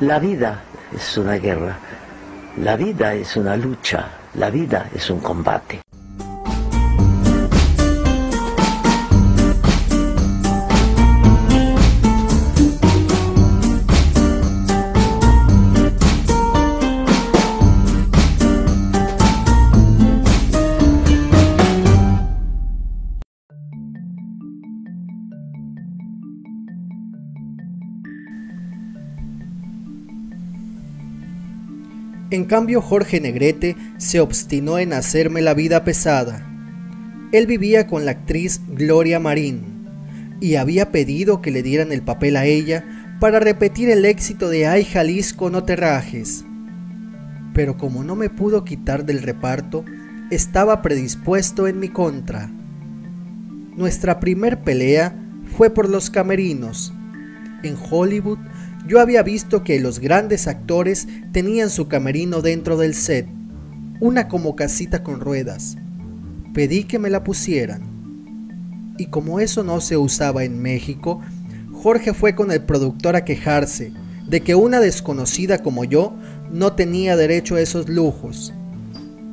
La vida es una guerra, la vida es una lucha, la vida es un combate. En cambio, Jorge Negrete se obstinó en hacerme la vida pesada. Él vivía con la actriz Gloria Marín y había pedido que le dieran el papel a ella para repetir el éxito de Ay Jalisco no te rajes. Pero como no me pudo quitar del reparto, estaba predispuesto en mi contra. Nuestra primer pelea fue por los camerinos. En Hollywood yo había visto que los grandes actores tenían su camerino dentro del set, una como casita con ruedas. Pedí que me la pusieran. Y como eso no se usaba en México, Jorge fue con el productor a quejarse de que una desconocida como yo no tenía derecho a esos lujos.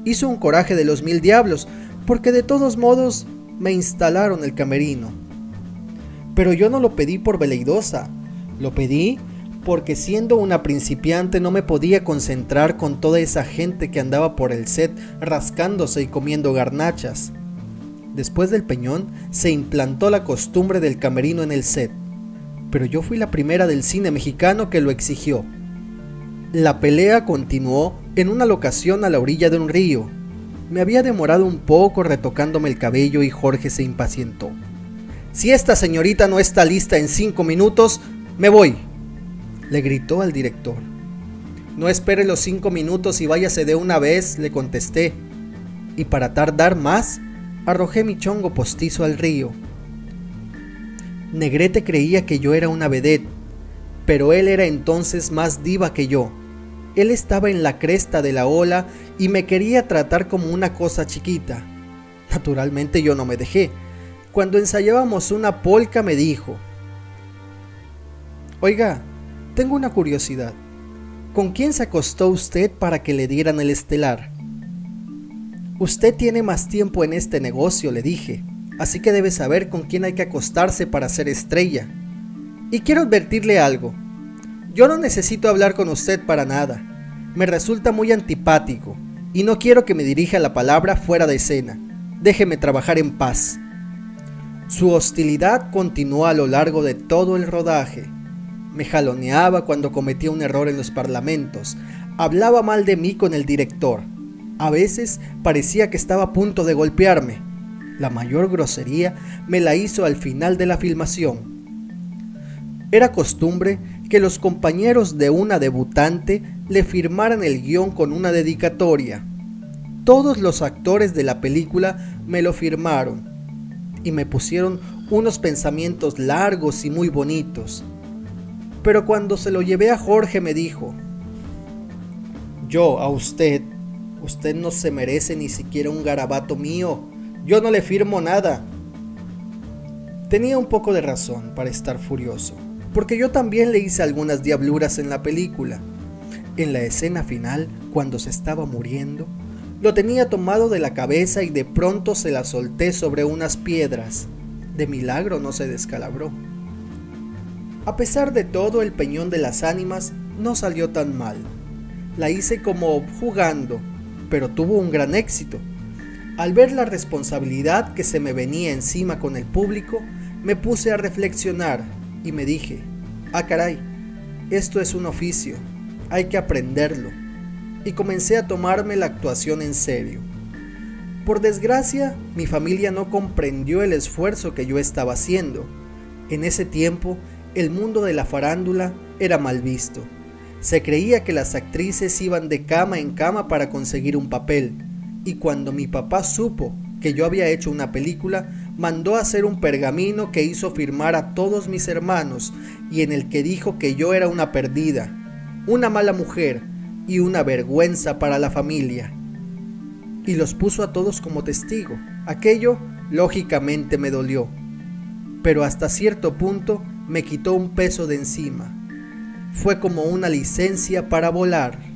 Hizo un coraje de los mil diablos, porque de todos modos me instalaron el camerino. Pero yo no lo pedí por veleidosa, lo pedí porque siendo una principiante no me podía concentrar con toda esa gente que andaba por el set rascándose y comiendo garnachas. Después del peñón se implantó la costumbre del camerino en el set, pero yo fui la primera del cine mexicano que lo exigió. La pelea continuó en una locación a la orilla de un río. Me había demorado un poco retocándome el cabello y Jorge se impacientó. Si esta señorita no está lista en cinco minutos, me voy, le gritó al director. No espere los cinco minutos y váyase de una vez, le contesté. Y para tardar más, arrojé mi chongo postizo al río. Negrete creía que yo era una vedette, pero él era entonces más diva que yo. Él estaba en la cresta de la ola y me quería tratar como una cosa chiquita. Naturalmente yo no me dejé. Cuando ensayábamos una polca me dijo, Oiga, tengo una curiosidad. ¿Con quién se acostó usted para que le dieran el estelar? Usted tiene más tiempo en este negocio, le dije, así que debe saber con quién hay que acostarse para ser estrella. Y quiero advertirle algo. Yo no necesito hablar con usted para nada. Me resulta muy antipático y no quiero que me dirija la palabra fuera de escena. Déjeme trabajar en paz. Su hostilidad continuó a lo largo de todo el rodaje me jaloneaba cuando cometía un error en los parlamentos, hablaba mal de mí con el director. A veces parecía que estaba a punto de golpearme. La mayor grosería me la hizo al final de la filmación. Era costumbre que los compañeros de una debutante le firmaran el guion con una dedicatoria. Todos los actores de la película me lo firmaron y me pusieron unos pensamientos largos y muy bonitos. Pero cuando se lo llevé a Jorge me dijo, yo a usted, usted no se merece ni siquiera un garabato mío, yo no le firmo nada. Tenía un poco de razón para estar furioso, porque yo también le hice algunas diabluras en la película. En la escena final, cuando se estaba muriendo, lo tenía tomado de la cabeza y de pronto se la solté sobre unas piedras. De milagro no se descalabró. A pesar de todo, el peñón de las ánimas no salió tan mal. La hice como jugando, pero tuvo un gran éxito. Al ver la responsabilidad que se me venía encima con el público, me puse a reflexionar y me dije, ah caray, esto es un oficio, hay que aprenderlo. Y comencé a tomarme la actuación en serio. Por desgracia, mi familia no comprendió el esfuerzo que yo estaba haciendo. En ese tiempo el mundo de la farándula era mal visto. Se creía que las actrices iban de cama en cama para conseguir un papel, y cuando mi papá supo que yo había hecho una película, mandó a hacer un pergamino que hizo firmar a todos mis hermanos y en el que dijo que yo era una perdida, una mala mujer y una vergüenza para la familia. Y los puso a todos como testigo. Aquello, lógicamente, me dolió. Pero hasta cierto punto me quitó un peso de encima. fue como una licencia para volar.